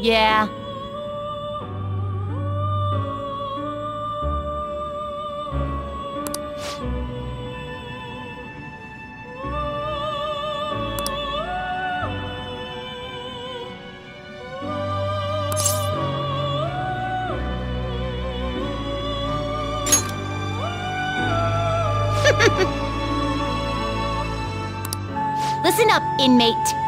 Yeah. Listen up, inmate.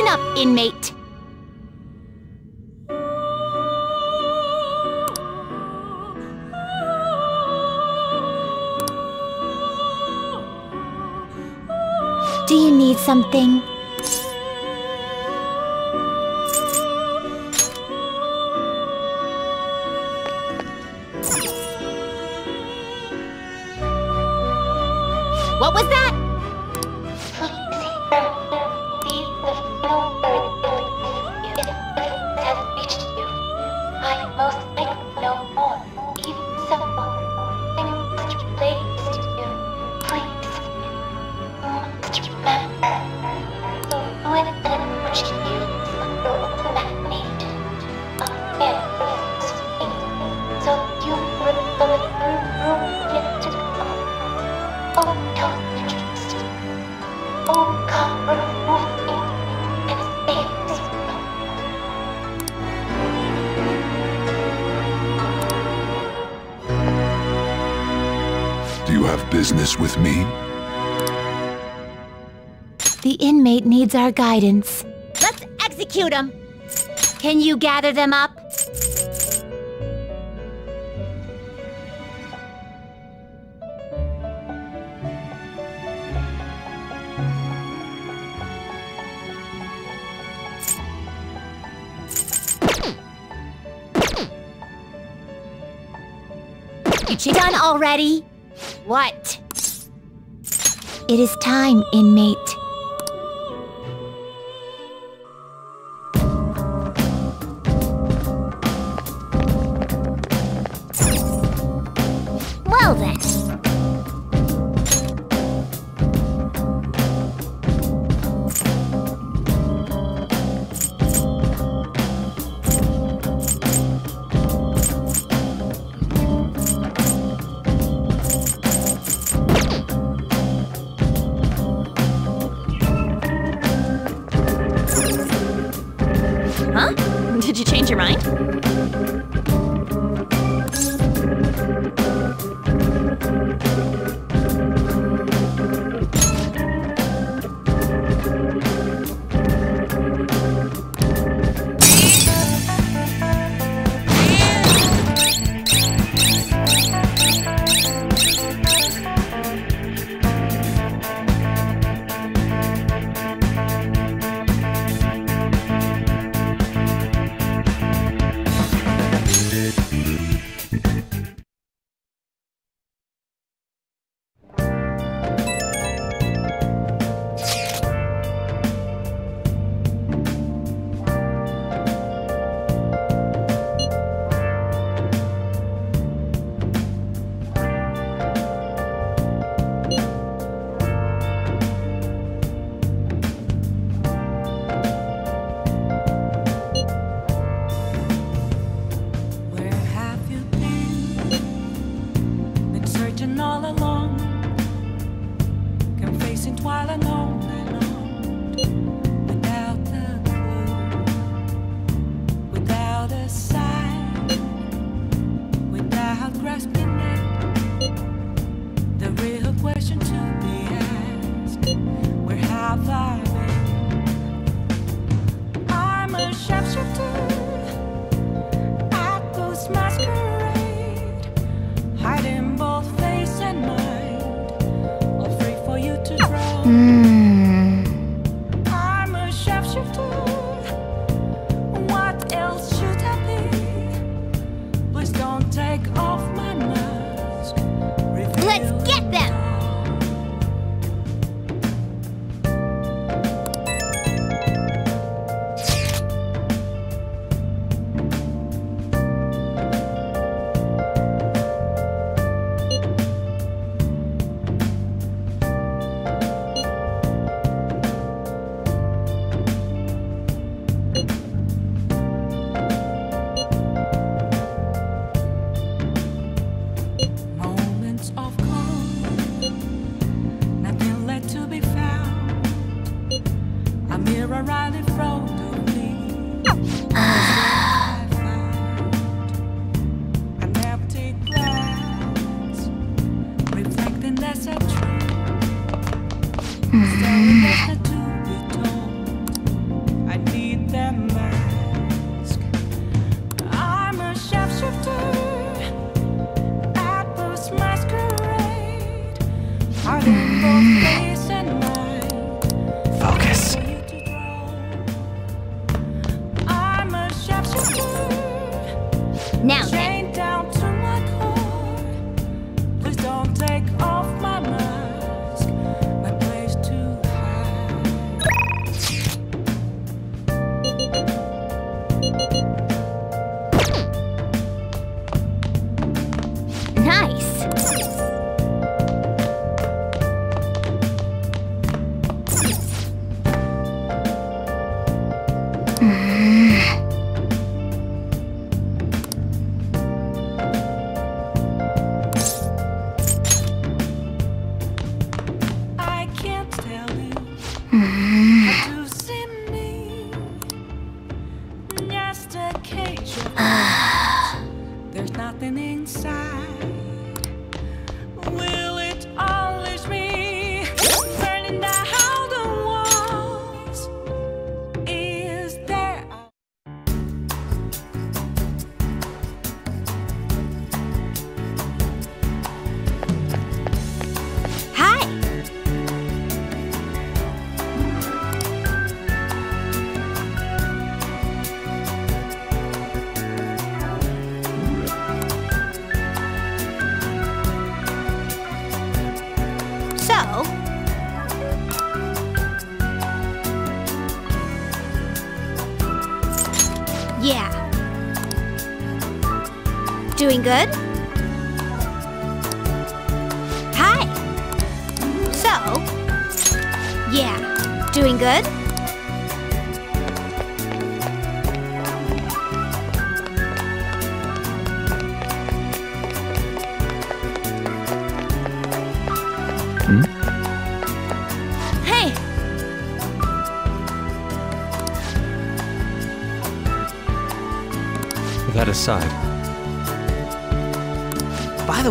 Listen up, inmate. Do you need something? Do you have business with me? The inmate needs our guidance. Let's execute him! Can you gather them up? You cheated already? What? It is time, inmate. Good?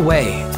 By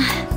Um.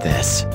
This.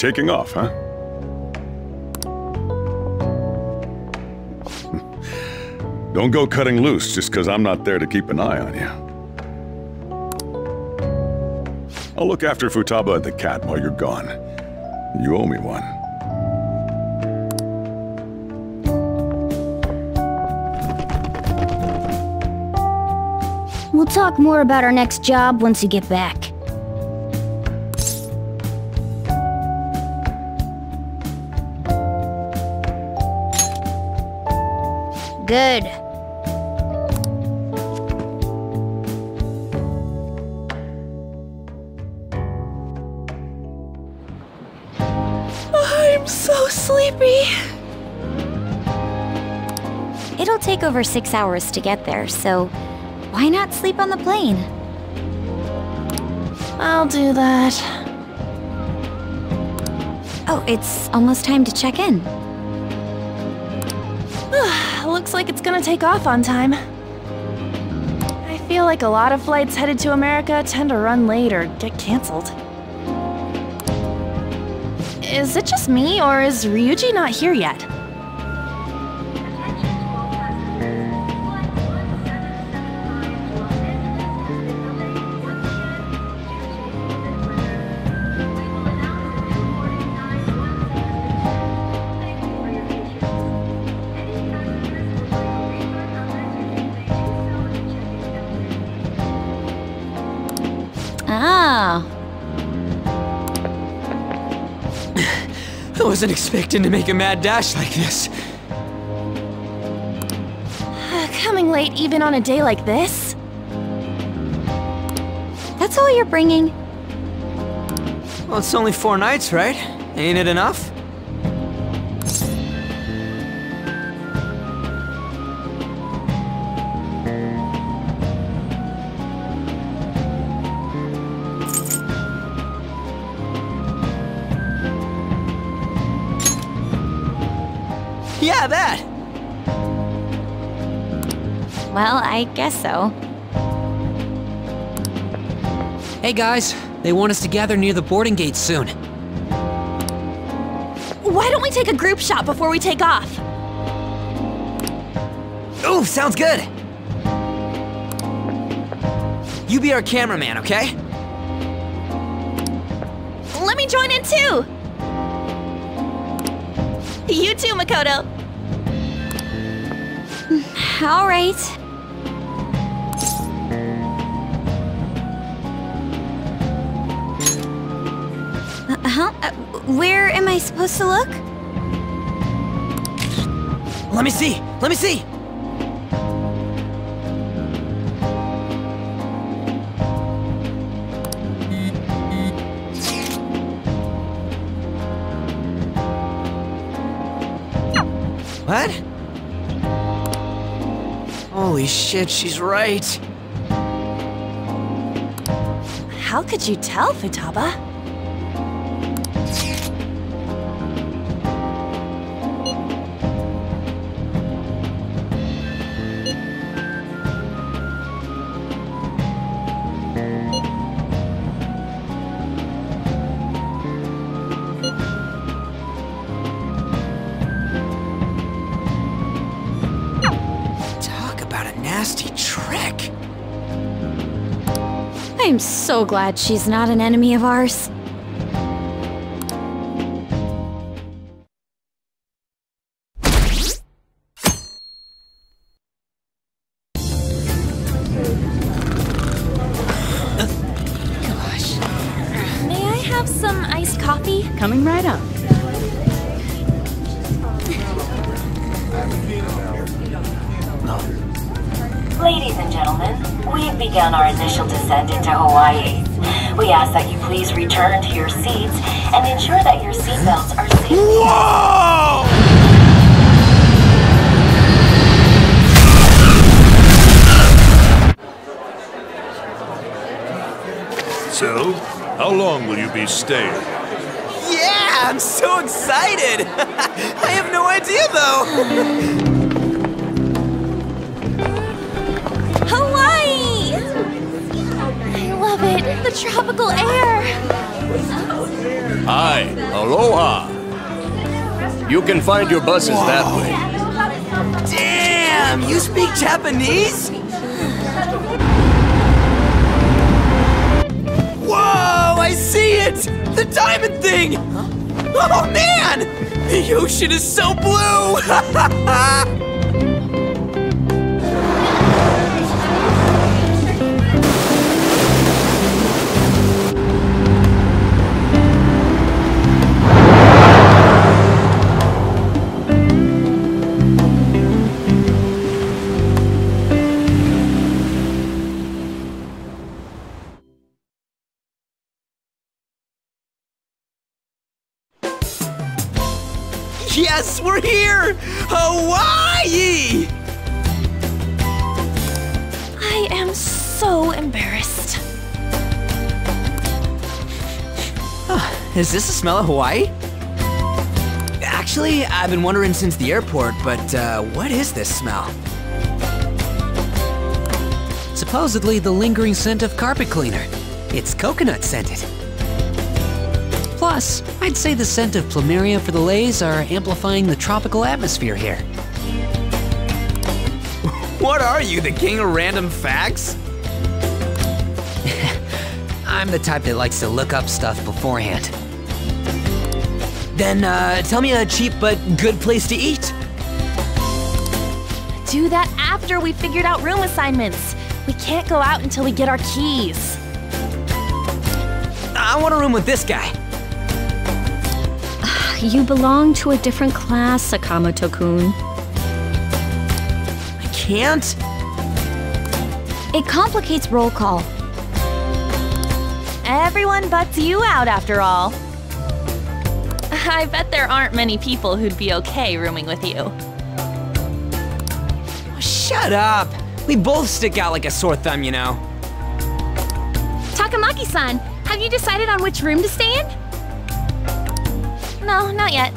Taking off, huh? Don't go cutting loose just because I'm not there to keep an eye on you. I'll look after Futaba and the cat while you're gone. You owe me one. We'll talk more about our next job once you get back. Good. Oh, I'm so sleepy. It'll take over six hours to get there, so why not sleep on the plane? I'll do that. Oh, it's almost time to check in. Looks like it's gonna take off on time. I feel like a lot of flights headed to America tend to run late or get canceled. Is it just me, or is Ryuji not here yet? Wasn't expecting to make a mad dash like this. Uh, coming late even on a day like this? that's all you're bringing? Well, it's only four nights, right? Ain't it enough? I guess so. Hey guys, they want us to gather near the boarding gate soon. Why don't we take a group shot before we take off? Ooh, sounds good! You be our cameraman, okay? Let me join in too! You too, Makoto. All supposed to look? Let me see! Let me see! What? Holy shit, she's right. How could you tell, Futaba? I'm so glad she's not an enemy of ours. You your buses that way. Damn, you speak Japanese? Whoa, I see it! The diamond thing! Oh man! The ocean is so blue! Is this the smell of Hawaii? Actually, I've been wondering since the airport, but uh, what is this smell? Supposedly the lingering scent of carpet cleaner. It's coconut scented. Plus, I'd say the scent of plumeria for the leis are amplifying the tropical atmosphere here. What are you, the king of random facts? I'm the type that likes to look up stuff beforehand. Then uh, tell me a cheap but good place to eat. Do that after we figured out room assignments. We can't go out until we get our keys. I want a room with this guy. You belong to a different class, Sakamoto-kun. I can't. It complicates roll call. Everyone butts you out after all. I bet there aren't many people who'd be okay rooming with you. Shut up! We both stick out like a sore thumb, you know. Takamaki-san, have you decided on which room to stay in? No, not yet.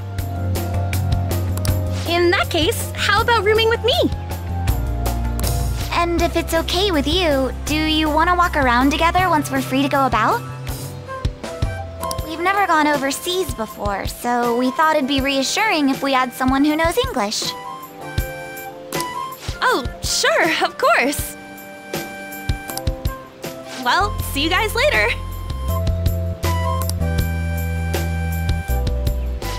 In that case, how about rooming with me? And if it's okay with you, do you want to walk around together once we're free to go about? We've never gone overseas before, so we thought it'd be reassuring if we had someone who knows English. Oh, sure, of course. Well, see you guys later.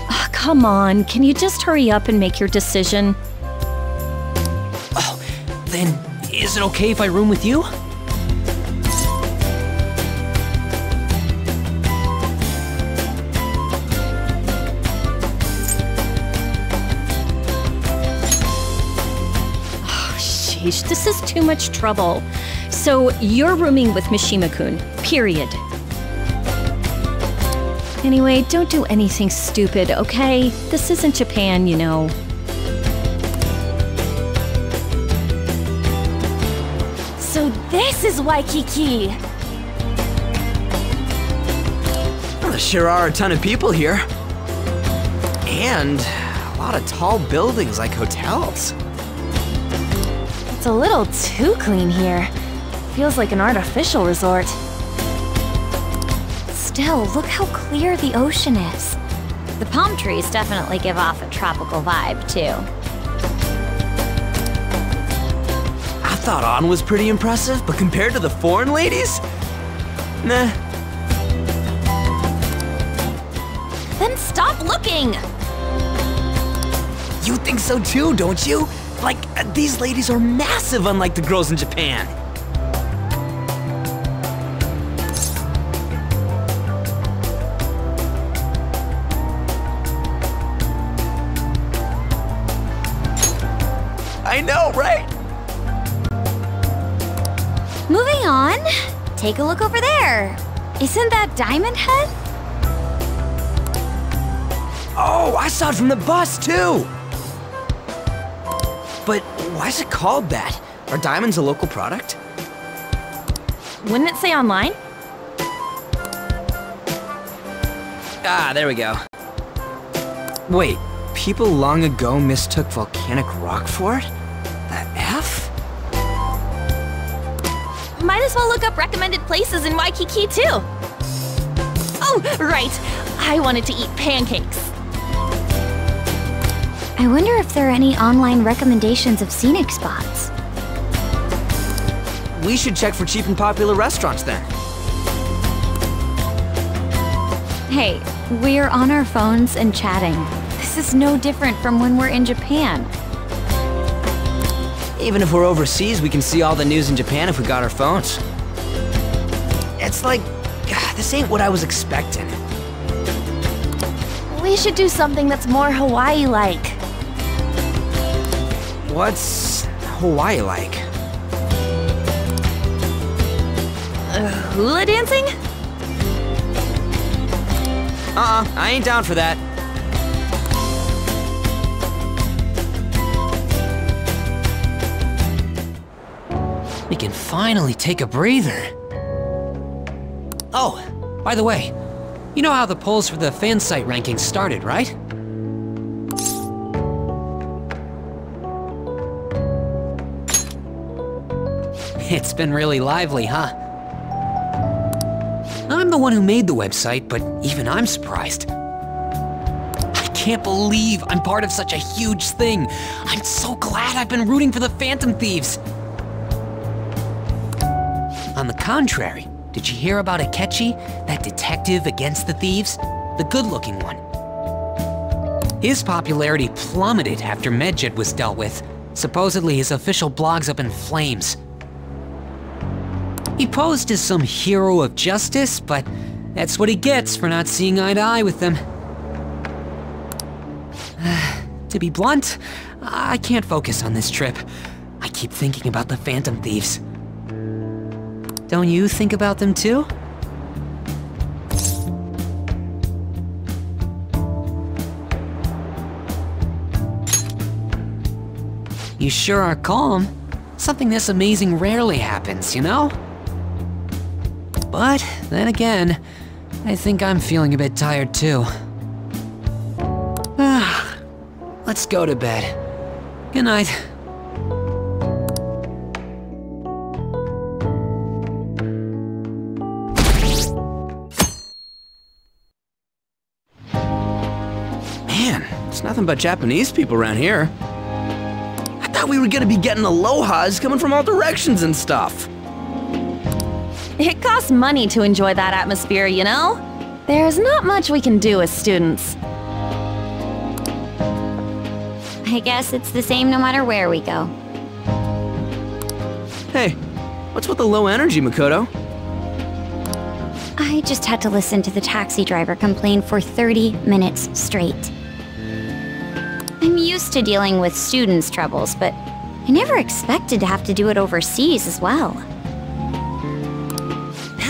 Ah, come on, can you just hurry up and make your decision? Oh, then is it okay if I room with you? This is too much trouble. So you're rooming with Mishima-kun, period. Anyway, don't do anything stupid, okay? This isn't Japan, you know. So this is Waikiki. Well, there sure are a ton of people here. And a lot of tall buildings like hotels. It's a little too clean here. Feels like an artificial resort. Still, look how clear the ocean is. The palm trees definitely give off a tropical vibe, too. I thought Ann was pretty impressive, but compared to the foreign ladies? Nah. Then stop looking! You think so too, don't you? Like, these ladies are massive, unlike the girls in Japan. I know, right? Moving on, take a look over there. Isn't that Diamond Head? Oh, I saw it from the bus, too! Why is it called that? Are diamonds a local product? Wouldn't it say online? Ah, there we go. Wait, people long ago mistook volcanic rock for it? The F? Might as well look up recommended places in Waikiki too. Oh, right. I wanted to eat pancakes. I wonder if there are any online recommendations of scenic spots. We should check for cheap and popular restaurants then. Hey, we're on our phones and chatting. This is no different from when we're in Japan. Even if we're overseas, we can see all the news in Japan if we got our phones. It's like, this ain't what I was expecting. We should do something that's more Hawaii-like. What's Hawaii like? Uh, hula dancing? Uh-uh, I ain't down for that. We can finally take a breather. Oh, by the way, you know how the polls for the fan site rankings started, right? It's been really lively, huh? I'm the one who made the website, but even I'm surprised. I can't believe I'm part of such a huge thing. I'm so glad I've been rooting for the Phantom Thieves. On the contrary, did you hear about Akechi, that detective against the thieves? The good-looking one. His popularity plummeted after Medjed was dealt with. Supposedly his official blog's up in flames. He posed as some hero of justice, but that's what he gets for not seeing eye to eye with them. to be blunt, I can't focus on this trip. I keep thinking about the Phantom Thieves. Don't you think about them too? You sure are calm. Something this amazing rarely happens, you know? But then again, I think I'm feeling a bit tired too. Ah, let's go to bed. Good night. Man, it's nothing but Japanese people around here. I thought we were gonna be getting alohas coming from all directions and stuff. It costs money to enjoy that atmosphere, you know? There's not much we can do as students. I guess it's the same no matter where we go. Hey, what's with the low energy, Makoto? I just had to listen to the taxi driver complain for 30 minutes straight. I'm used to dealing with students' troubles, but I never expected to have to do it overseas as well.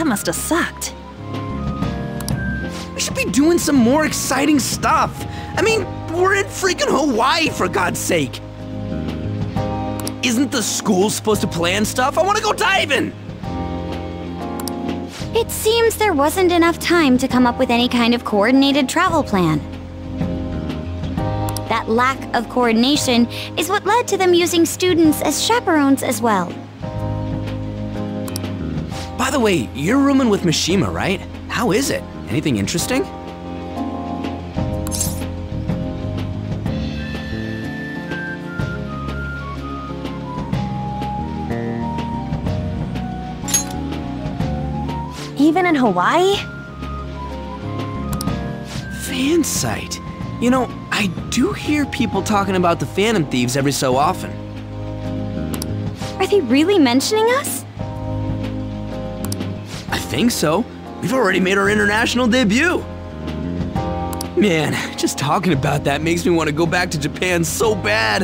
That must have sucked. We should be doing some more exciting stuff. I mean, we're in freaking Hawaii, for God's sake. Isn't the school supposed to plan stuff? I want to go diving! It seems there wasn't enough time to come up with any kind of coordinated travel plan. That lack of coordination is what led to them using students as chaperones as well. By the way, you're rooming with Mishima, right? How is it? Anything interesting? Even in Hawaii? Fan site. You know, I do hear people talking about the Phantom Thieves every so often. Are they really mentioning us? I think so. We've already made our international debut. Man, just talking about that makes me want to go back to Japan so bad.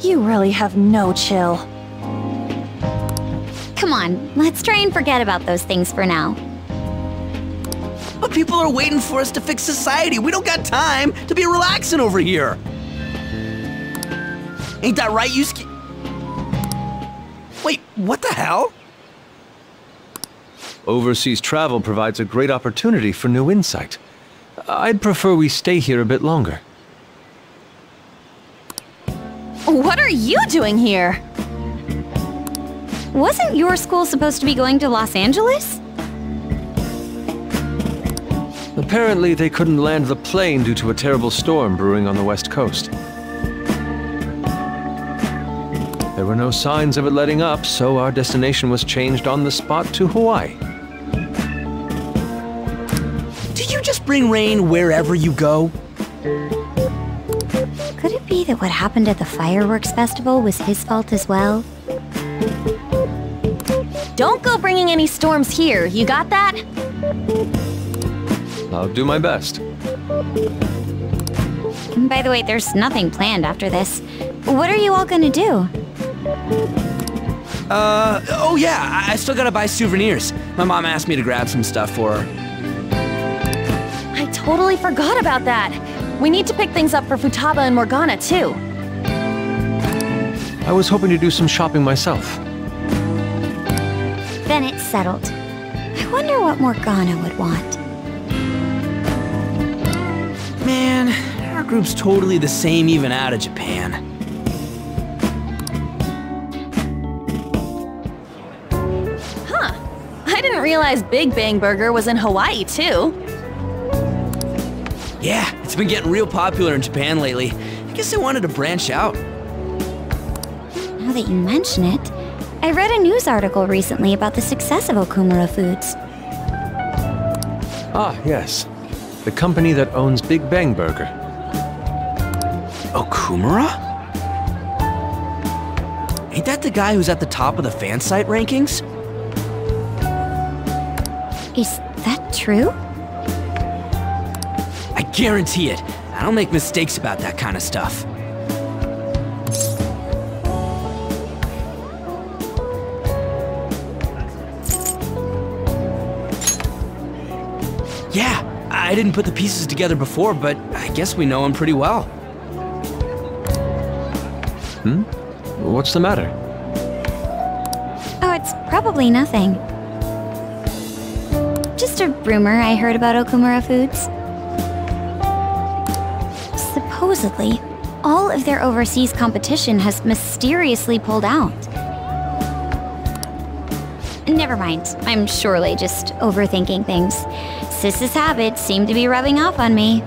You really have no chill. Come on, let's try and forget about those things for now. But people are waiting for us to fix society. We don't got time to be relaxing over here. Ain't that right, Yusuke? Wait, what the hell? Overseas travel provides a great opportunity for new insight. I'd prefer we stay here a bit longer. What are you doing here? Wasn't your school supposed to be going to Los Angeles? Apparently, they couldn't land the plane due to a terrible storm brewing on the west coast. There were no signs of it letting up, so our destination was changed on the spot to Hawaii. Do bring rain wherever you go? Could it be that what happened at the fireworks festival was his fault as well? Don't go bringing any storms here, you got that? I'll do my best. And by the way, there's nothing planned after this. What are you all gonna do? Uh, oh yeah, I, I still gotta buy souvenirs. My mom asked me to grab some stuff for her. I totally forgot about that. We need to pick things up for Futaba and Morgana, too. I was hoping to do some shopping myself. Then it's settled. I wonder what Morgana would want. Man, our group's totally the same even out of Japan. Huh. I didn't realize Big Bang Burger was in Hawaii, too. Yeah, it's been getting real popular in Japan lately. I guess they wanted to branch out. Now that you mention it, I read a news article recently about the success of Okumura Foods. Ah, yes. The company that owns Big Bang Burger. Okumura? Ain't that the guy who's at the top of the fan site rankings? Is that true? I guarantee it. I don't make mistakes about that kind of stuff. Yeah, I didn't put the pieces together before, but I guess we know him pretty well. Hmm? What's the matter? Oh, it's probably nothing. Just a rumor I heard about Okumura Foods. Supposedly, all of their overseas competition has mysteriously pulled out. Never mind, I'm surely just overthinking things. Sis's habits seem to be rubbing off on me.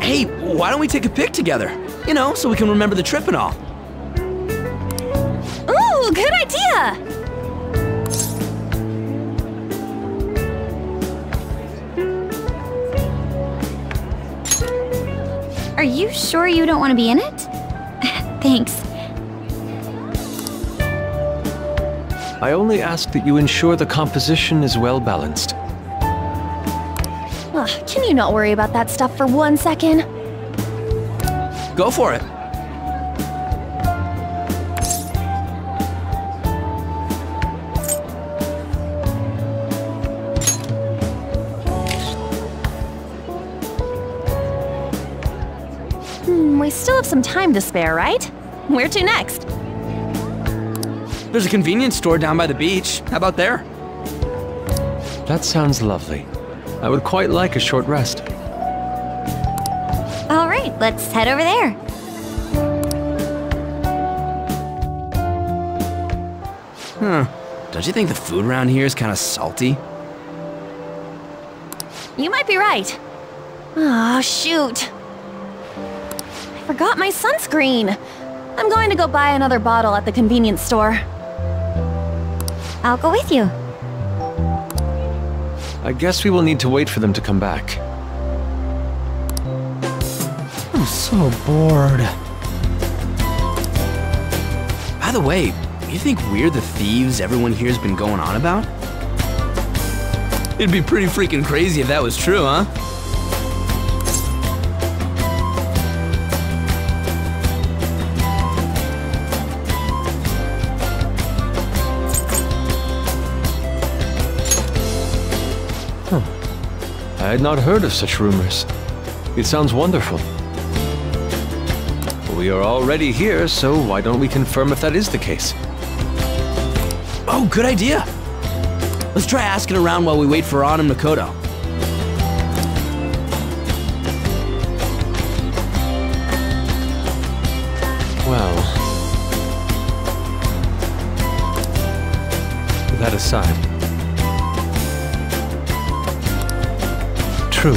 Hey, why don't we take a pic together? You know, so we can remember the trip and all. Are you sure you don't want to be in it? Thanks. I only ask that you ensure the composition is well balanced. Ugh, can you not worry about that stuff for one second? Go for it. Time to spare, right? Where to next? There's a convenience store down by the beach. How about there? That sounds lovely. I would quite like a short rest. All right, let's head over there. Huh. Don't you think the food around here is kind of salty? You might be right. Oh, shoot. I forgot my sunscreen. I'm going to go buy another bottle at the convenience store. I'll go with you. I guess we will need to wait for them to come back. I'm so bored. By the way, you think we're the thieves everyone here's been going on about? It'd be pretty freaking crazy if that was true, huh? Had not heard of such rumors. It sounds wonderful. We are already here, so why don't we confirm if that is the case? Oh, good idea. Let's try asking around while we wait for Ann and Makoto. Well... That aside... True.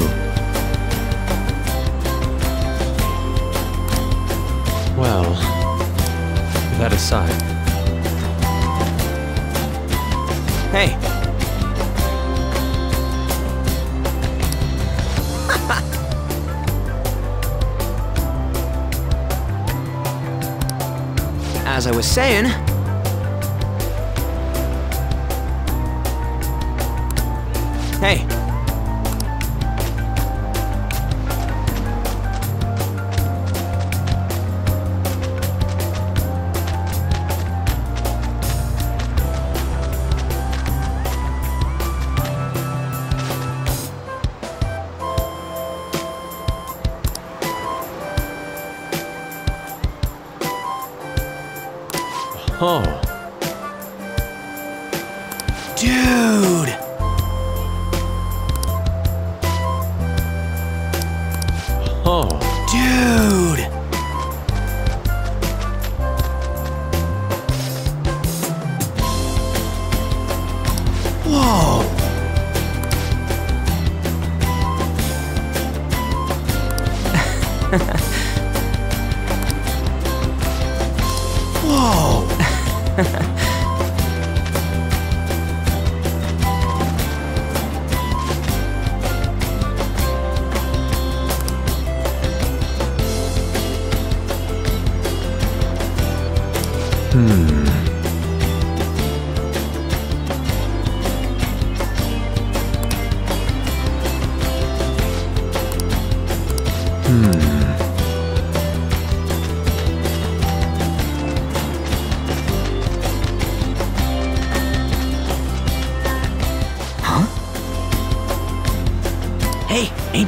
Well... That aside... Hey. As I was saying...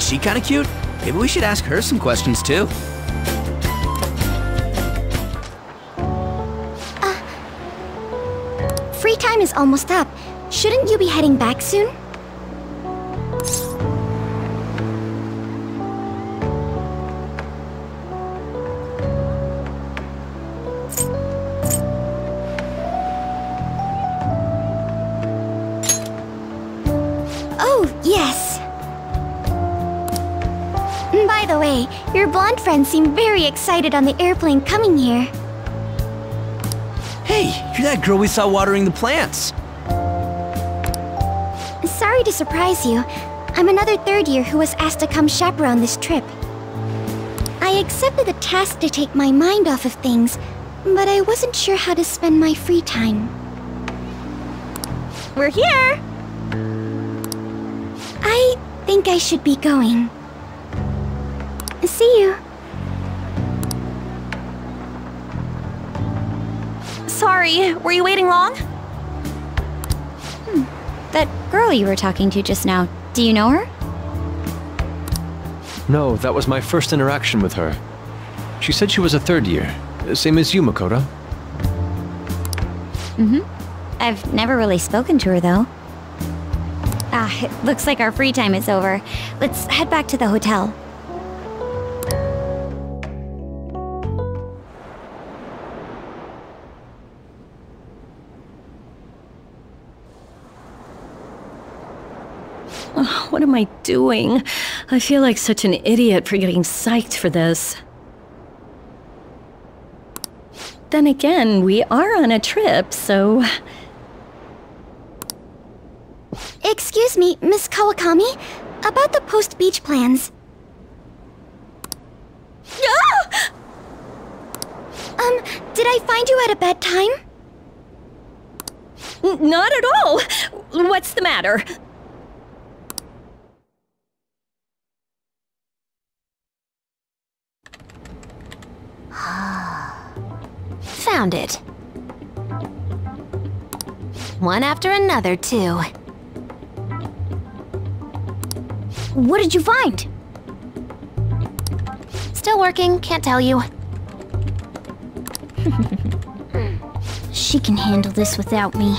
She kinda cute? Maybe we should ask her some questions too. Uh, free time is almost up. Shouldn't you be heading back soon? Your friends seem very excited on the airplane coming here. Hey, you're that girl we saw watering the plants. Sorry to surprise you. I'm another third year who was asked to come chaperone this trip. I accepted the task to take my mind off of things, but I wasn't sure how to spend my free time. We're here! I think I should be going. See you. Were you waiting long? That girl you were talking to just now, do you know her? No, that was my first interaction with her. She said she was a third year, same as you, Makoto. Mm-hmm. I've never really spoken to her, though. Ah, it looks like our free time is over. Let's head back to the hotel. What am I doing? I feel like such an idiot for getting psyched for this. Then again, we are on a trip, so... Excuse me, Miss Kawakami. About the post-beach plans. Ah! Um, did I find you at a bad time? N- not at all! What's the matter? Found it. One after another, too. What did you find? Still working, can't tell you. She can handle this without me.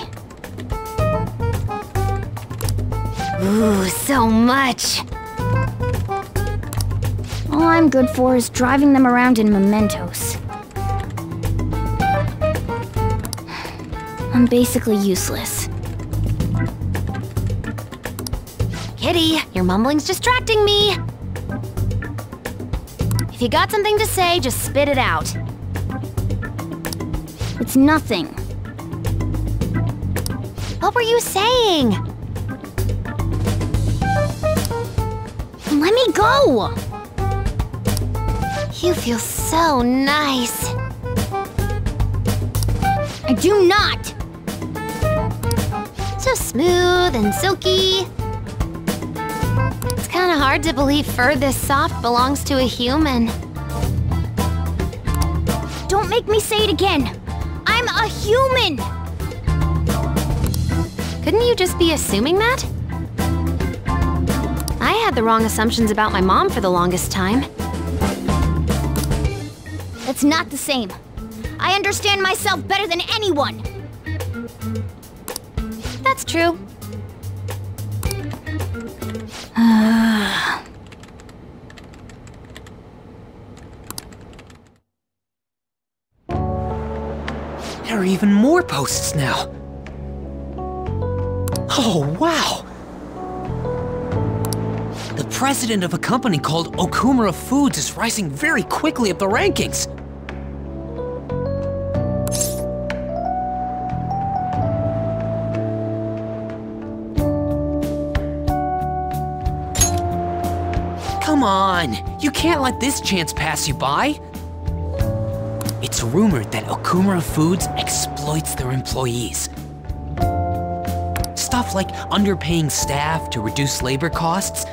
Ooh, so much. All I'm good for is driving them around in mementos. I'm basically useless. Kitty, your mumbling's distracting me. If you got something to say, just spit it out. It's nothing. What were you saying? Let me go! You feel so nice. I do not! So smooth and silky. It's kind of hard to believe fur this soft belongs to a human. Don't make me say it again! I'm a human! Couldn't you just be assuming that? I had the wrong assumptions about my mom for the longest time. That's not the same. I understand myself better than anyone! That's true. There are even more posts now. Oh, wow! President of a company called Okumura Foods is rising very quickly up the rankings. Come on, you can't let this chance pass you by. It's rumored that Okumura Foods exploits their employees. Stuff like underpaying staff to reduce labor costs,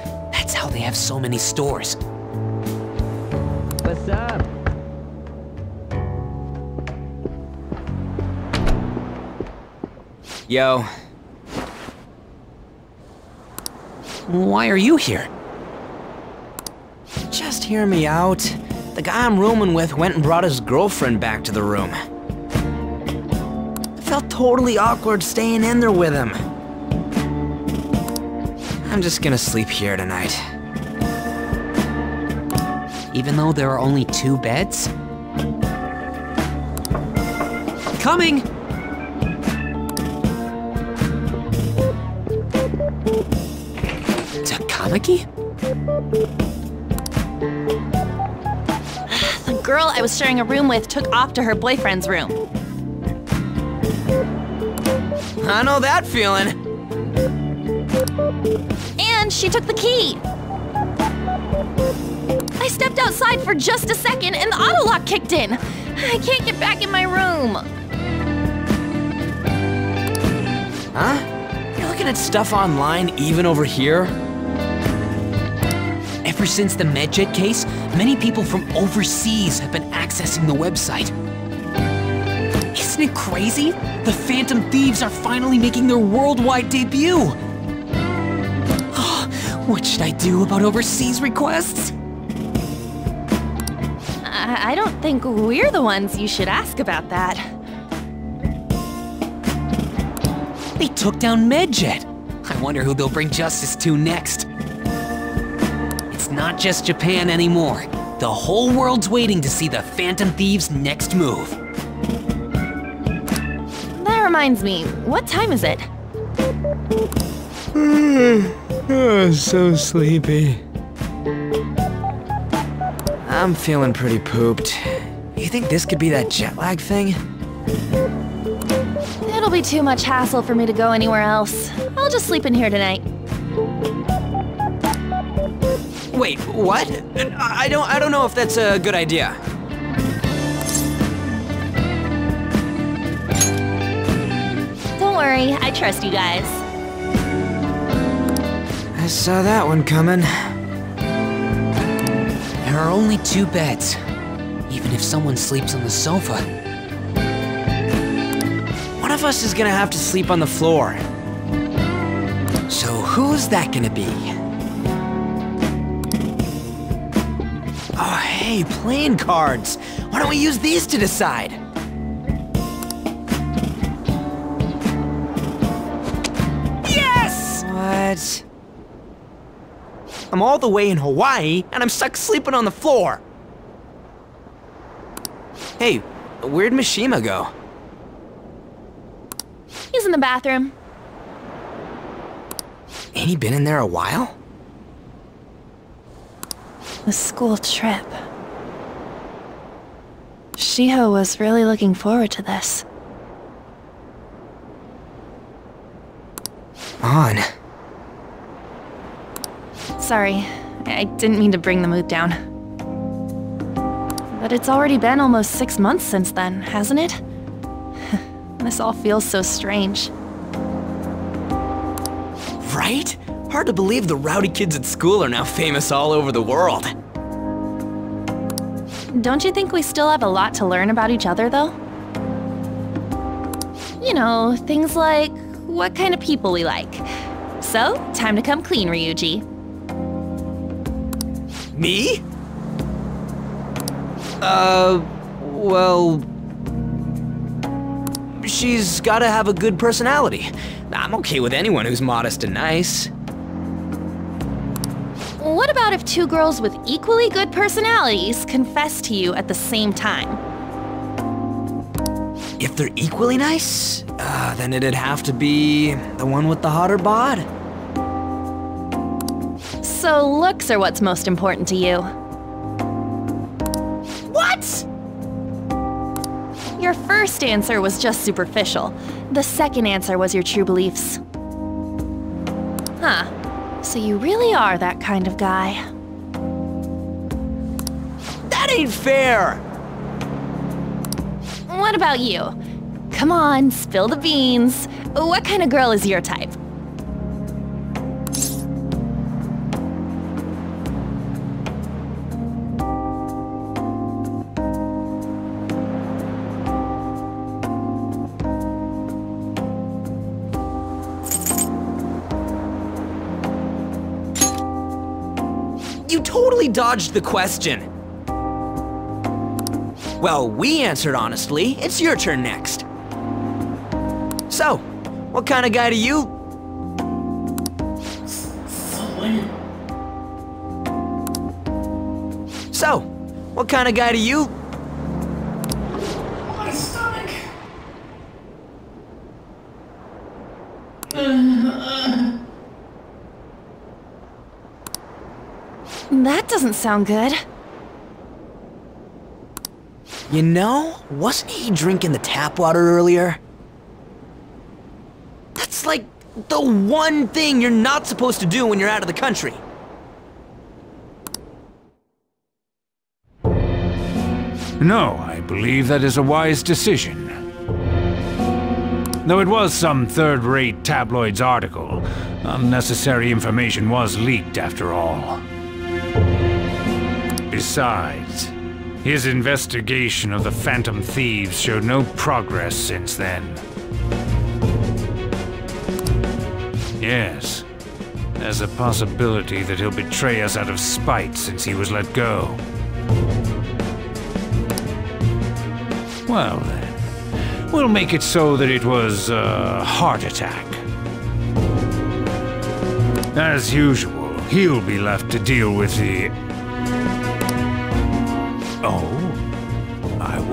that's how they have so many stores. What's up? Yo, Why are you here? just hear me out. The guy I'm rooming with went and brought his girlfriend back to the room. It felt totally awkward staying in there with him. I'm just gonna sleep here tonight. Even though there are only two beds? Coming! Takamaki? The girl I was sharing a room with took off to her boyfriend's room. I know that feeling. And she took the key. I stepped outside for just a second and the auto lock kicked in. I can't get back in my room. Huh? You're looking at stuff online even over here? Ever since the Medjed case, many people from overseas have been accessing the website. Isn't it crazy? The Phantom Thieves are finally making their worldwide debut! What should I do about overseas requests? I, I don't think we're the ones you should ask about that. They took down Medjed. I wonder who they'll bring justice to next. It's not just Japan anymore. The whole world's waiting to see the Phantom Thieves' next move. That reminds me, what time is it? Hmm. Oh, so sleepy. I'm feeling pretty pooped. You think this could be that jet lag thing? It'll be too much hassle for me to go anywhere else. I'll just sleep in here tonight. Wait, what? I I don't I don't know if that's a good idea. Don't worry, I trust you guys. I saw that one coming. There are only two beds, even if someone sleeps on the sofa. One of us is gonna have to sleep on the floor. So who's that gonna be? Oh, hey, playing cards! Why don't we use these to decide? Yes! What? I'm all the way in Hawaii, and I'm stuck sleeping on the floor. Hey, where'd Mishima go? He's in the bathroom. Ain't he been in there a while? The school trip. Shiho was really looking forward to this. Ann. Sorry, I didn't mean to bring the mood down. But it's already been almost six months since then, hasn't it? this all feels so strange. Right? Hard to believe the rowdy kids at school are now famous all over the world. Don't you think we still have a lot to learn about each other, though? You know, things like what kind of people we like. So, time to come clean, Ryuji. Me? Uh, well... She's gotta have a good personality. I'm okay with anyone who's modest and nice. What about if two girls with equally good personalities confess to you at the same time? If they're equally nice, uh, then it'd have to be the one with the hotter bod. So looks are what's most important to you. What? Your first answer was just superficial. The second answer was your true beliefs. Huh. So you really are that kind of guy. That ain't fair! What about you? Come on, spill the beans. What kind of girl is your type? Dodged the question. Well, we answered honestly. It's your turn next. So, what kind of guy do you... So, what kind of guy do you... My stomach. That doesn't sound good. You know, wasn't he drinking the tap water earlier? That's like the one thing you're not supposed to do when you're out of the country. No, I believe that is a wise decision. Though it was some third-rate tabloid's article, unnecessary information was leaked after all. Besides, his investigation of the Phantom Thieves showed no progress since then. Yes, there's a possibility that he'll betray us out of spite since he was let go. Well then, we'll make it so that it was a heart attack. As usual, he'll be left to deal with the...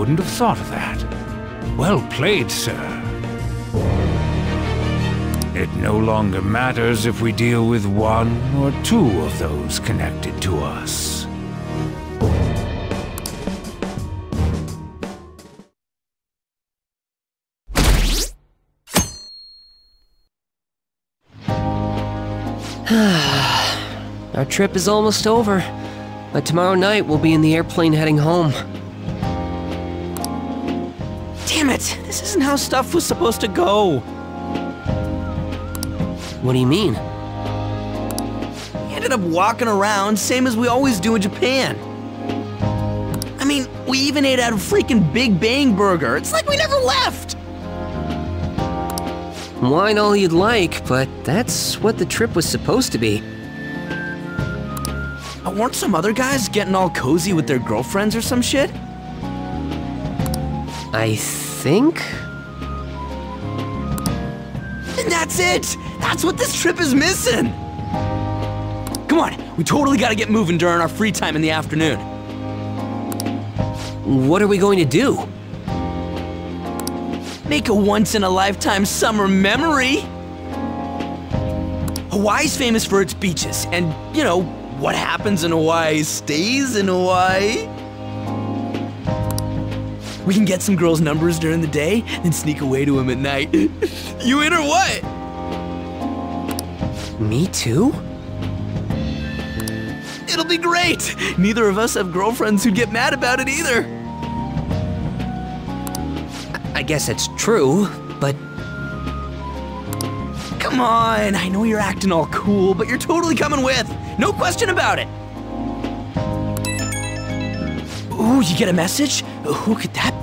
wouldn't have thought of that. Well played, sir. It no longer matters if we deal with one or two of those connected to us. Our trip is almost over. By tomorrow night, we'll be in the airplane heading home. Damn it! This isn't how stuff was supposed to go. What do you mean? We ended up walking around, same as we always do in Japan. I mean, we even ate at a freaking Big Bang Burger. It's like we never left. Whine all you'd like, but that's what the trip was supposed to be. Uh, weren't some other guys getting all cozy with their girlfriends or some shit? I think? And that's it! That's what this trip is missing! Come on, we totally gotta get moving during our free time in the afternoon. What are we going to do? Make a once-in-a-lifetime summer memory! Hawaii's famous for its beaches, and, you know, what happens in Hawaii stays in Hawaii. We can get some girls' numbers during the day, then sneak away to them at night. you in or what? Me too? It'll be great! Neither of us have girlfriends who'd get mad about it either. I guess it's true, but Come on, I know you're acting all cool, but you're totally coming with. No question about it. Ooh, you get a message? Who could that?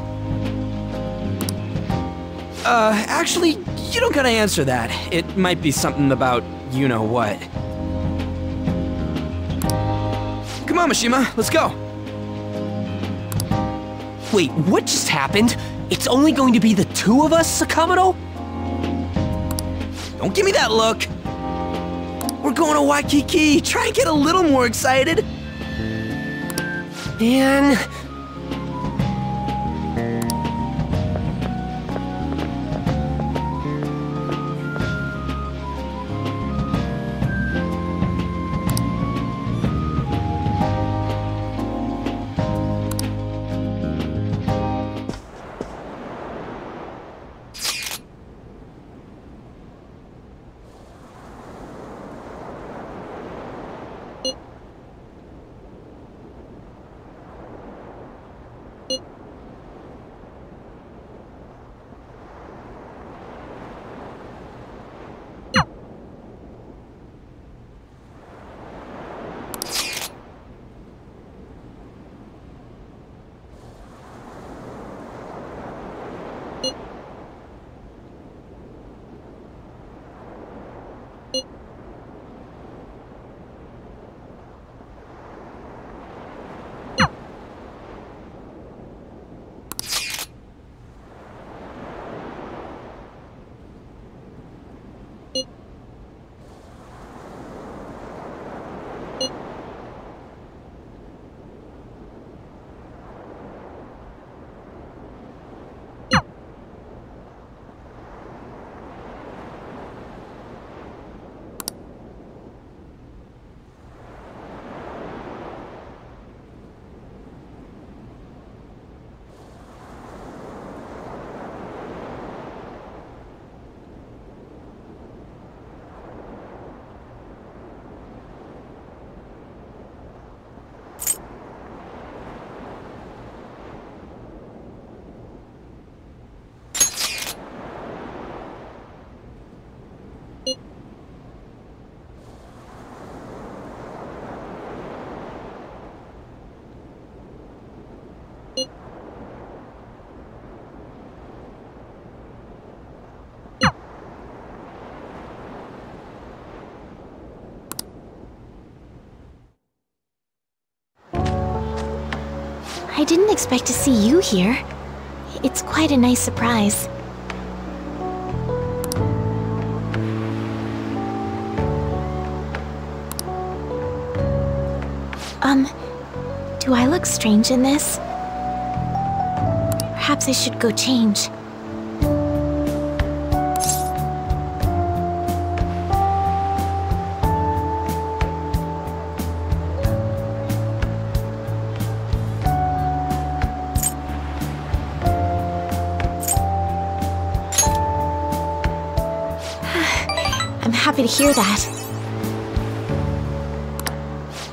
Uh, actually, you don't gotta answer that. It might be something about you know what. Come on, Mishima, let's go. Wait, what just happened? It's only going to be the two of us, Sakamoto? Don't give me that look. We're going to Waikiki. Try and get a little more excited. Man. I didn't expect to see you here. It's quite a nice surprise. Um, do I look strange in this? Perhaps I should go change. To hear that.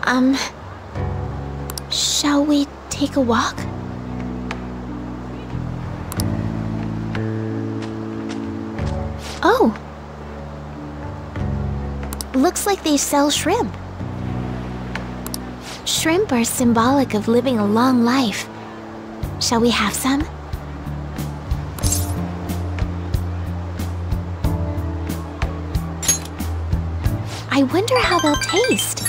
Um, shall we take a walk? Oh. Looks like they sell shrimp. Shrimp are symbolic of living a long life. Shall we have some? I wonder how they'll taste.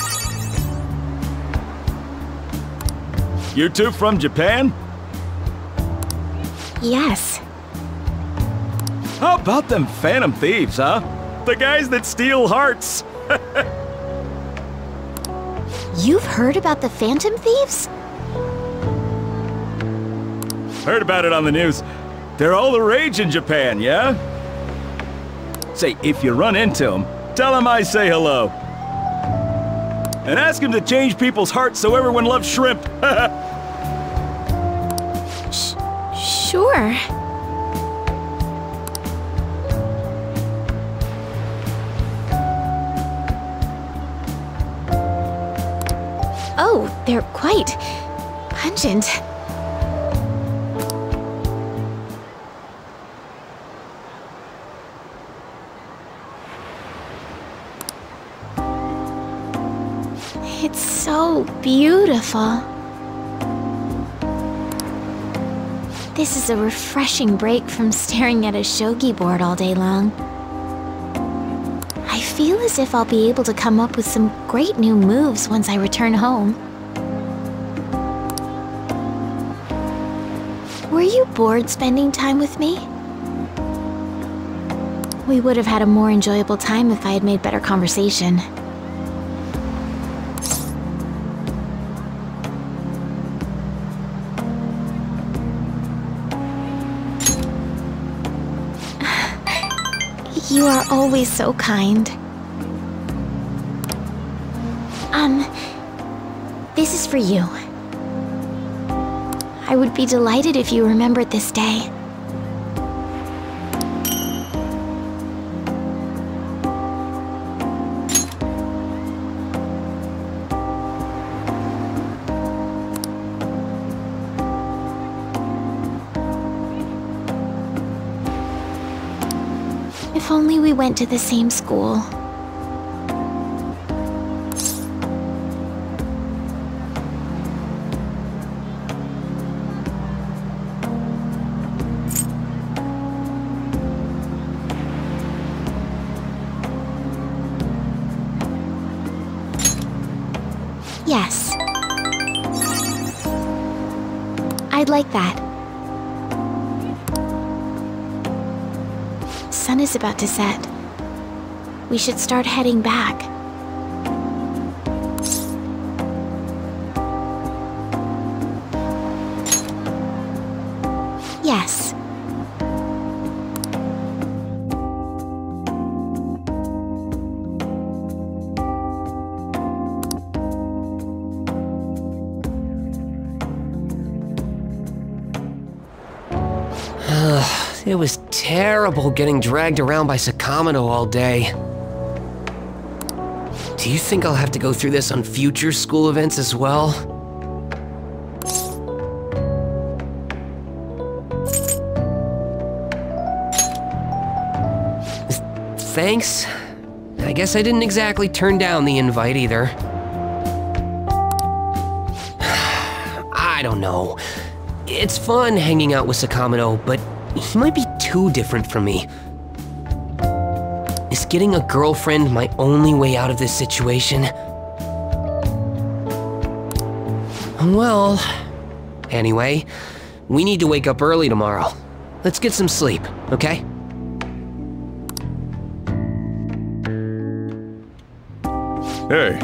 You two from Japan? Yes. How about them Phantom Thieves, huh? The guys that steal hearts. You've heard about the Phantom Thieves? Heard about it on the news. They're all the rage in Japan, yeah? Say, if you run into them, tell him I say hello. And ask him to change people's hearts so everyone loves shrimp. Sure. Oh, they're quite pungent. Beautiful. This is a refreshing break from staring at a shogi board all day long. I feel as if I'll be able to come up with some great new moves once I return home. Were you bored spending time with me? We would have had a more enjoyable time if I had made better conversation. Always so kind. Um, this is for you. I would be delighted if you remembered this day. Went to the same school. Yes. I'd like that. Sun is about to set. We should start heading back. Yes. it was terrible getting dragged around by Sakamoto all day. Do you think I'll have to go through this on future school events as well? Thanks. I guess I didn't exactly turn down the invite either. I don't know. It's fun hanging out with Sakamoto, but he might be too different from me. Getting a girlfriend my only way out of this situation? Well, anyway, we need to wake up early tomorrow. Let's get some sleep, okay? Hey,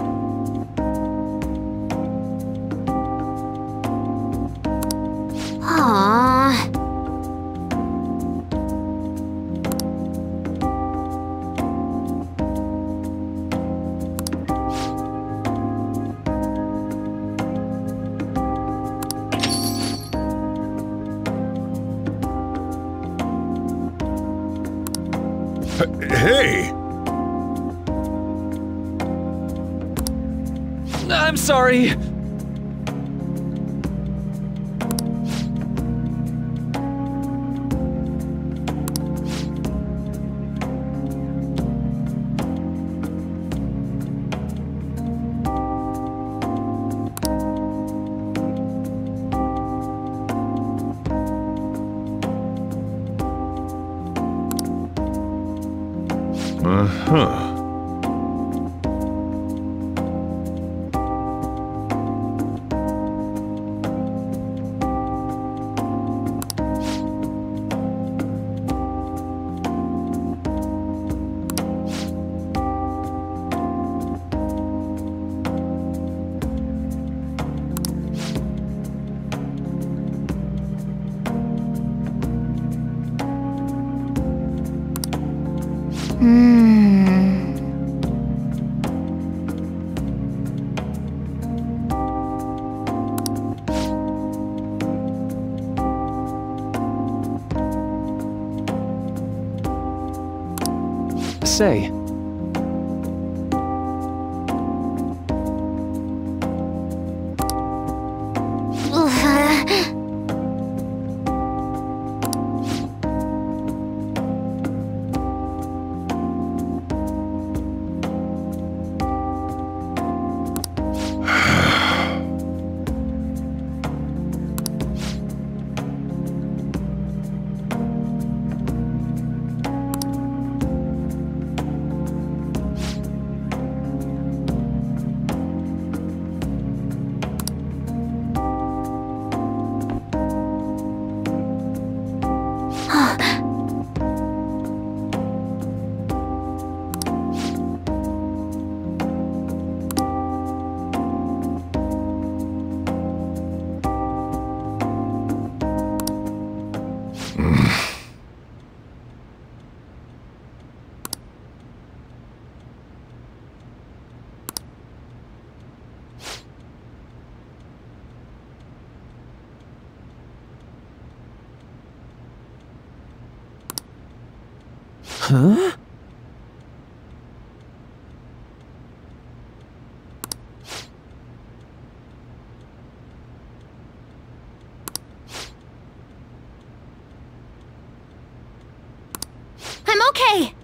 okay!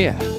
Yeah.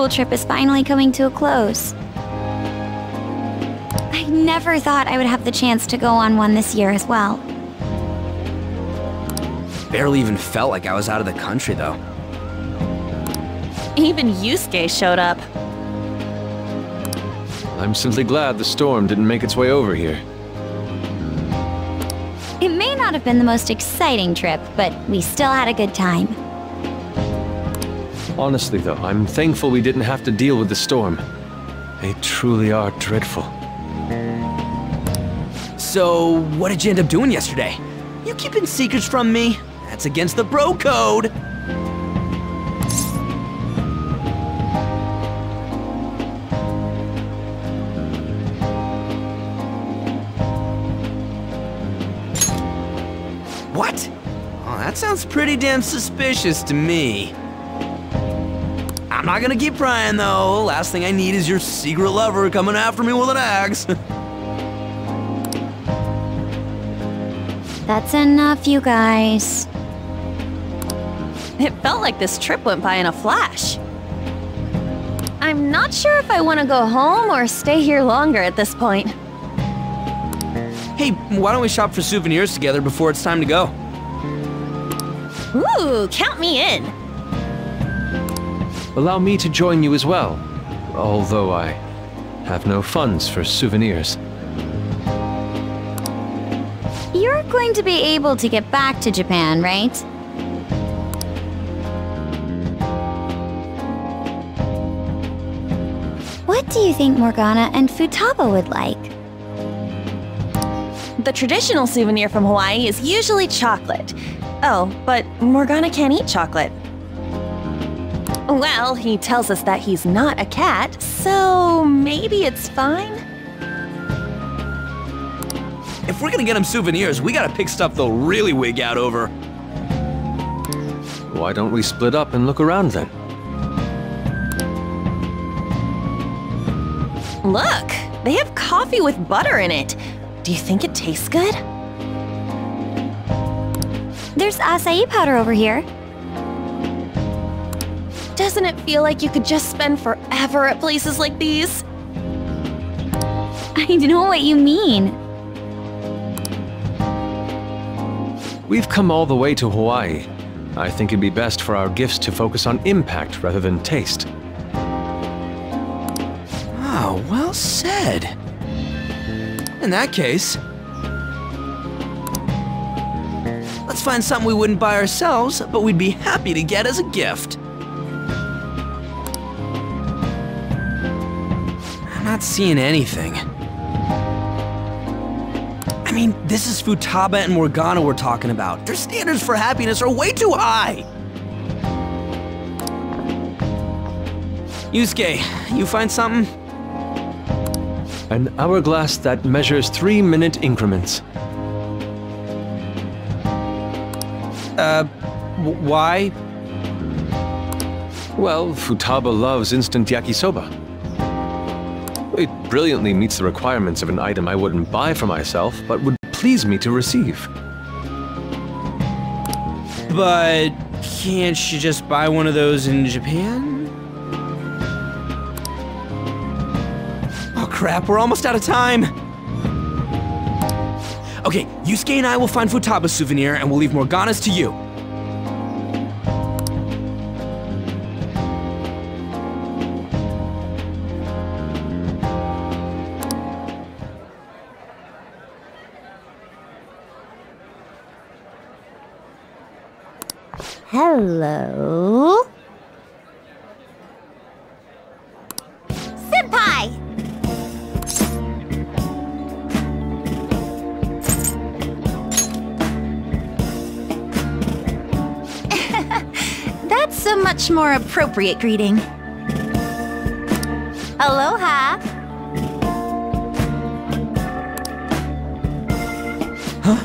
School trip is finally coming to a close. I never thought I would have the chance to go on one this year as well. Barely even felt like I was out of the country, though. Even Yusuke showed up. I'm simply glad the storm didn't make its way over here. It may not have been the most exciting trip, but we still had a good time. Honestly, though, I'm thankful we didn't have to deal with the storm. They truly are dreadful. So, what did you end up doing yesterday? You keeping secrets from me? That's against the bro code! What? Oh, that sounds pretty damn suspicious to me. I'm not gonna keep prying though. Last thing I need is your secret lover coming after me with an axe. That's enough, you guys. It felt like this trip went by in a flash. I'm not sure if I want to go home or stay here longer at this point. hey, why don't we shop for souvenirs together before it's time to go? Ooh, count me in. Allow me to join you as well, although I have no funds for souvenirs. You're going to be able to get back to Japan, right? What do you think Morgana and Futaba would like? The traditional souvenir from Hawaii is usually chocolate. Oh, but Morgana can't eat chocolate. Well, he tells us that he's not a cat, so maybe it's fine? If we're gonna get him souvenirs, we gotta pick stuff they'll really wig out over. Why don't we split up and look around then? Look, they have coffee with butter in it. Do you think it tastes good? There's acai powder over here. Doesn't it feel like you could just spend forever at places like these? I know what you mean. We've come all the way to Hawaii. I think it'd be best for our gifts to focus on impact rather than taste. Oh, well said. In that case, let's find something we wouldn't buy ourselves, but we'd be happy to get as a gift. Not seeing anything. I mean, this is Futaba and Morgana we're talking about. Their standards for happiness are way too high. Yusuke, you find something? An hourglass that measures three-minute increments. Uh, why? Well, Futaba loves instant yakisoba. It brilliantly meets the requirements of an item I wouldn't buy for myself, but would please me to receive. But can't you just buy one of those in Japan? Oh crap, we're almost out of time. Okay, Yusuke and I will find Futaba's souvenir and we'll leave Morgana's to you. Hello? Senpai! That's a much more appropriate greeting. Aloha! Huh?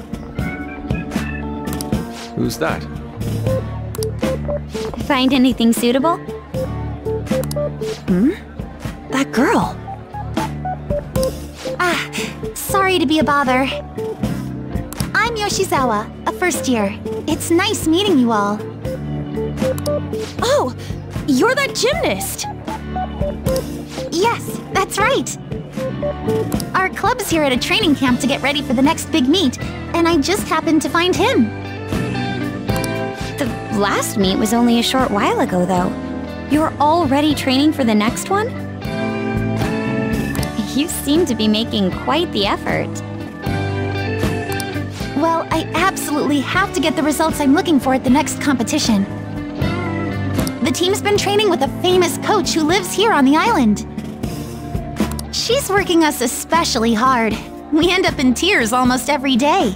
Who's that? Find anything suitable? Hmm? That girl. Ah, sorry to be a bother. I'm Yoshizawa, a first year. It's nice meeting you all. Oh, you're that gymnast. Yes, that's right. Our club's here at a training camp to get ready for the next big meet, and I just happened to find him. Last meet was only a short while ago, though. You're already training for the next one? You seem to be making quite the effort. Well, I absolutely have to get the results I'm looking for at the next competition. The team's been training with a famous coach who lives here on the island. She's working us especially hard. We end up in tears almost every day.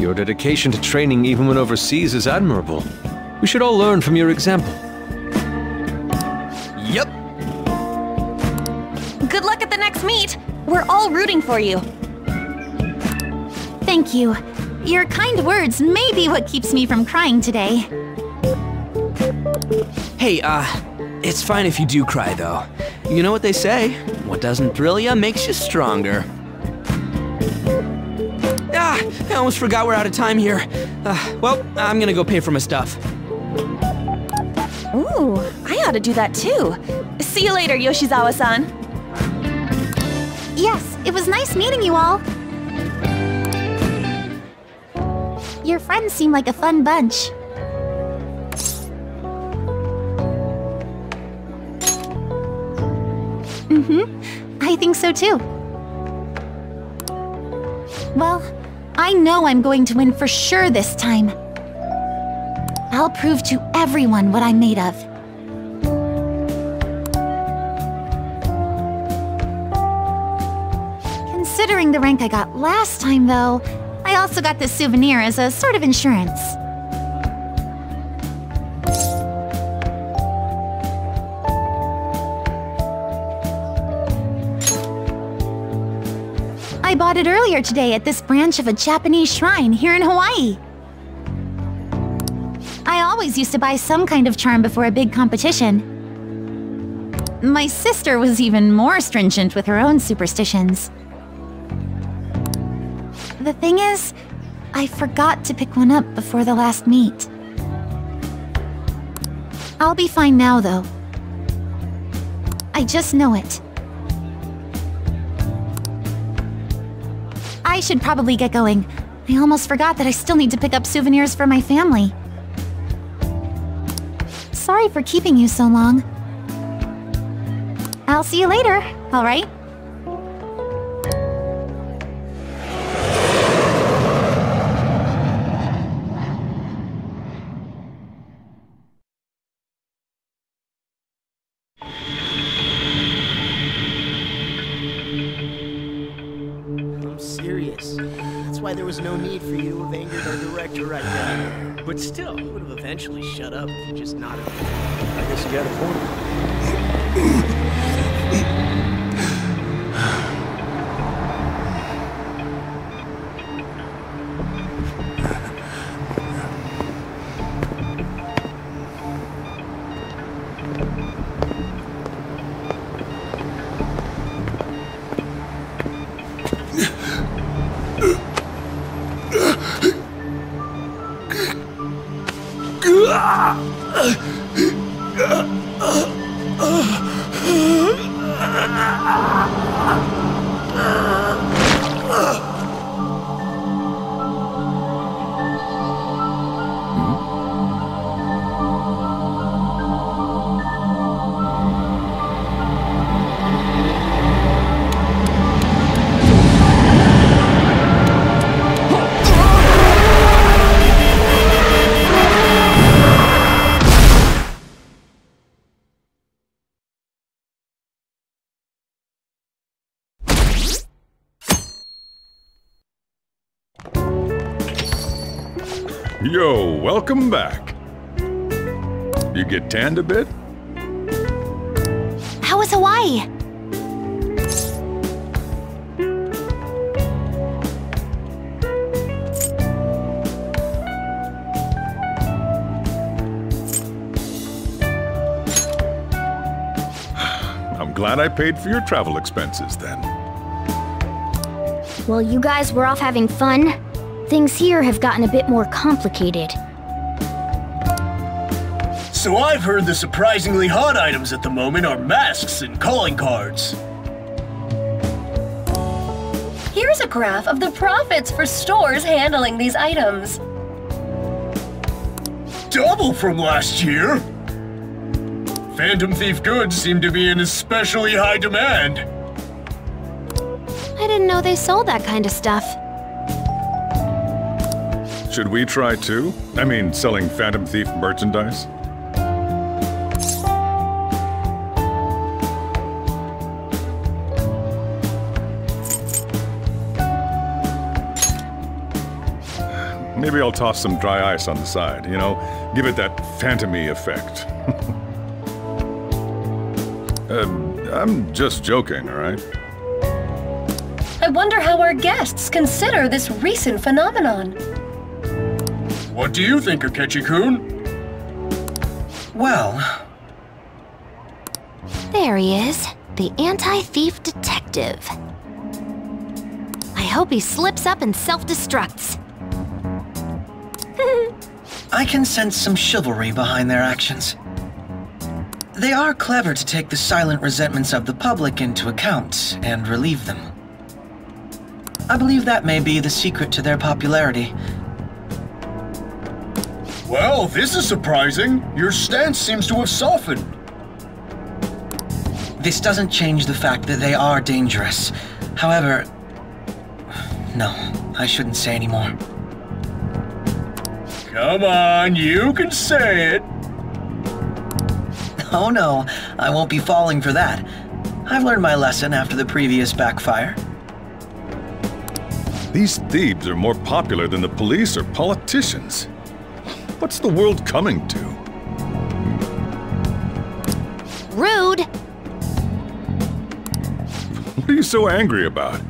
Your dedication to training even when overseas is admirable. We should all learn from your example. Yep. Good luck at the next meet. We're all rooting for you. Thank you. Your kind words may be what keeps me from crying today. Hey, uh, it's fine if you do cry, though. You know what they say? What doesn't thrill you makes you stronger. I almost forgot we're out of time here. Uh, well, I'm gonna go pay for my stuff. Ooh, I ought to do that too. See you later, Yoshizawa-san. Yes, it was nice meeting you all. Your friends seem like a fun bunch. Mm-hmm. I think so too. Well, I know I'm going to win for sure this time. I'll prove to everyone what I'm made of. Considering the rank I got last time, though, I also got this souvenir as a sort of insurance. Bought it earlier today at this branch of a Japanese shrine here in Hawaii. I always used to buy some kind of charm before a big competition. My sister was even more stringent with her own superstitions. The thing is, I forgot to pick one up before the last meet. I'll be fine now, though. I just know it. I should probably get going. I almost forgot that I still need to pick up souvenirs for my family. Sorry for keeping you so long. I'll see you later, alright? Up you just nodded. I guess you got a point. Welcome back. You get tanned a bit? How was Hawaii? I'm glad I paid for your travel expenses then. Well, you guys were off having fun, things here have gotten a bit more complicated. So I've heard the surprisingly hot items at the moment are masks and calling cards. Here's a graph of the profits for stores handling these items. Double from last year! Phantom Thief goods seem to be in especially high demand. I didn't know they sold that kind of stuff. Should we try too? I mean, selling Phantom Thief merchandise? Maybe I'll toss some dry ice on the side, you know? Give it that phantomy effect. uh, I'm just joking, alright? I wonder how our guests consider this recent phenomenon. What do you think, Akechi-kun? Well, There he is, the anti-thief detective. I hope he slips up and self-destructs. I can sense some chivalry behind their actions. They are clever to take the silent resentments of the public into account and relieve them. I believe that may be the secret to their popularity. Well, this is surprising. Your stance seems to have softened. This doesn't change the fact that they are dangerous. However, no, I shouldn't say any more. Come on, you can say it. Oh no, I won't be falling for that. I've learned my lesson after the previous backfire. These thieves are more popular than the police or politicians. What's the world coming to? Rude! What are you so angry about?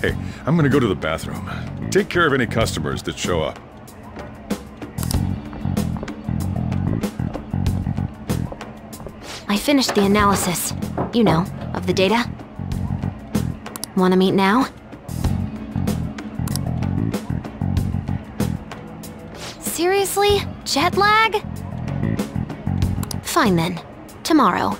Hey, I'm gonna go to the bathroom. Take care of any customers that show up. I finished the analysis, you know, of the data. Wanna meet now? Seriously? Jet lag? Fine then. Tomorrow.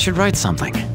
I should write something.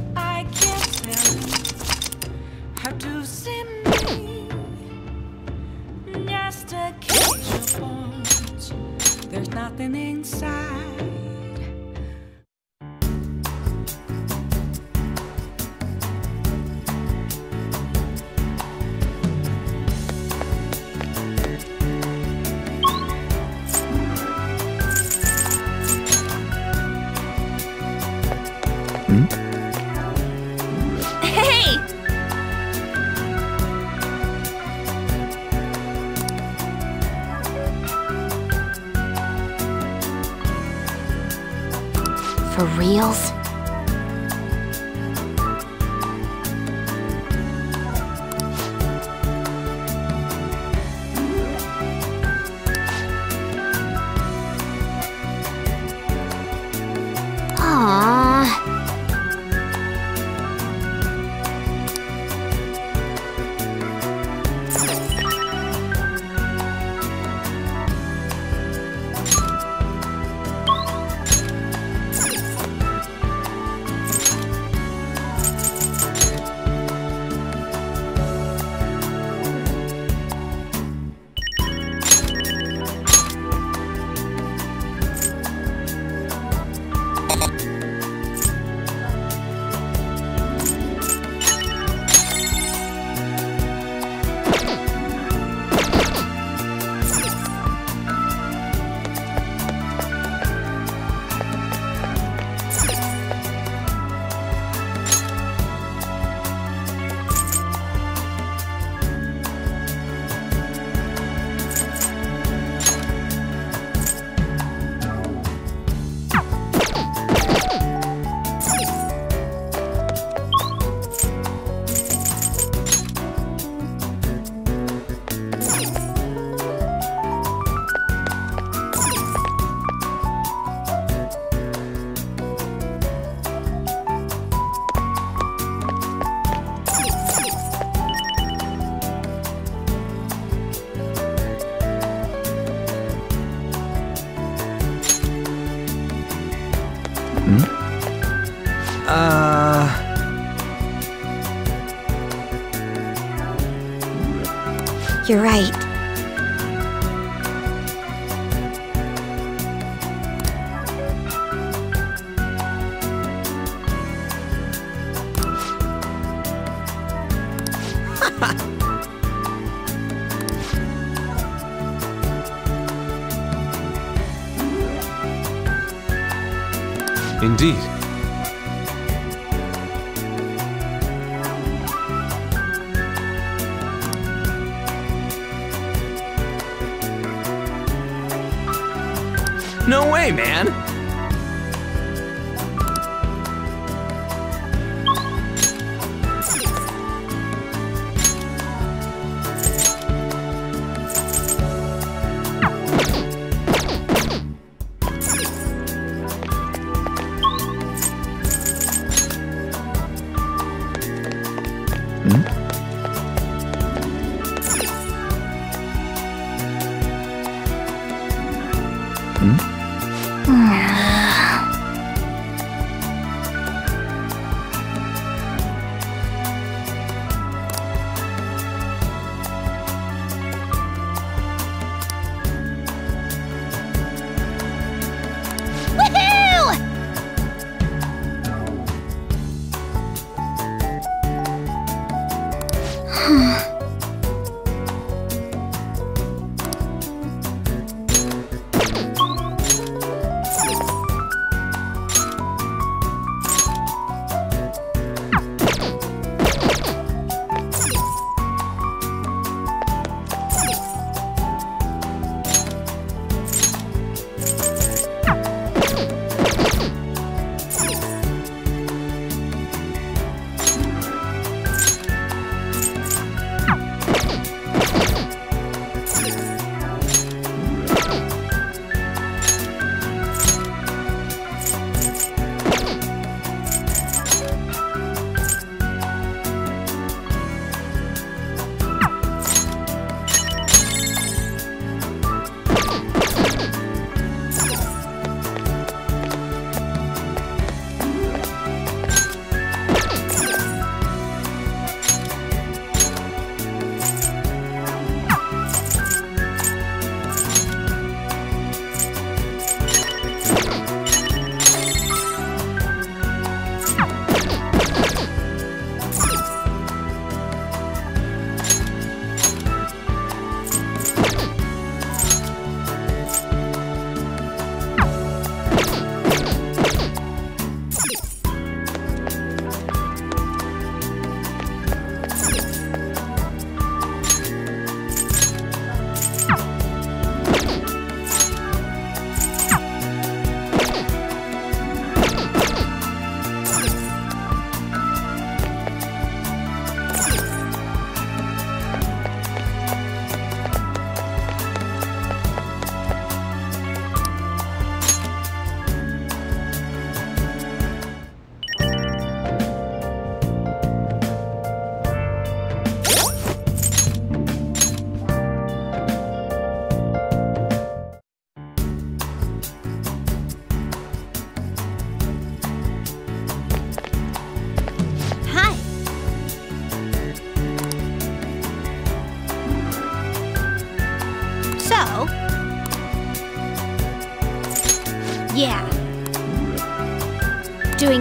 You're right. Indeed. No way, man!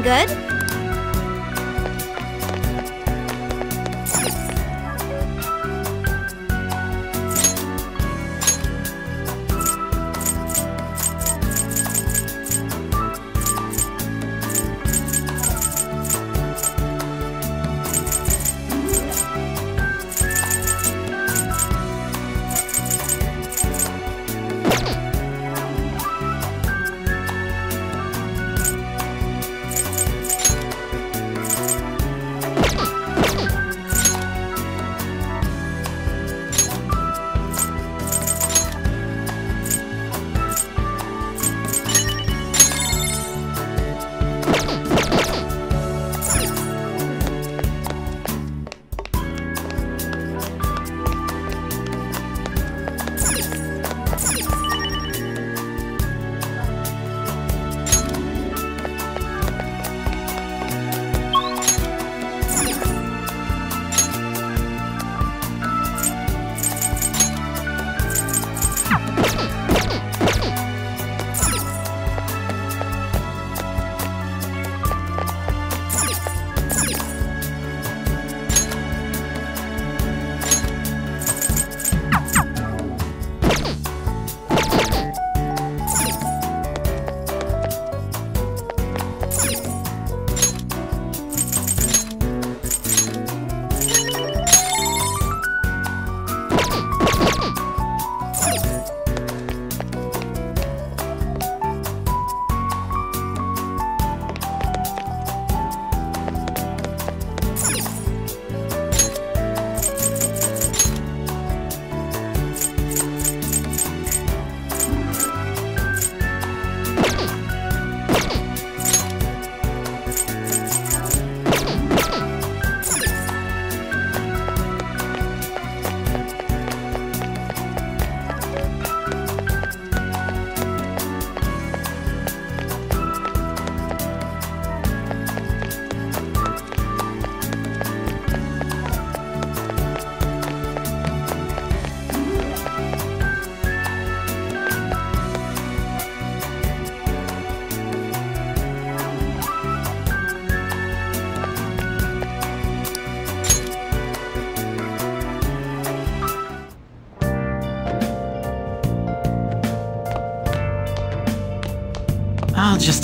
Good?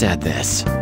I'll this.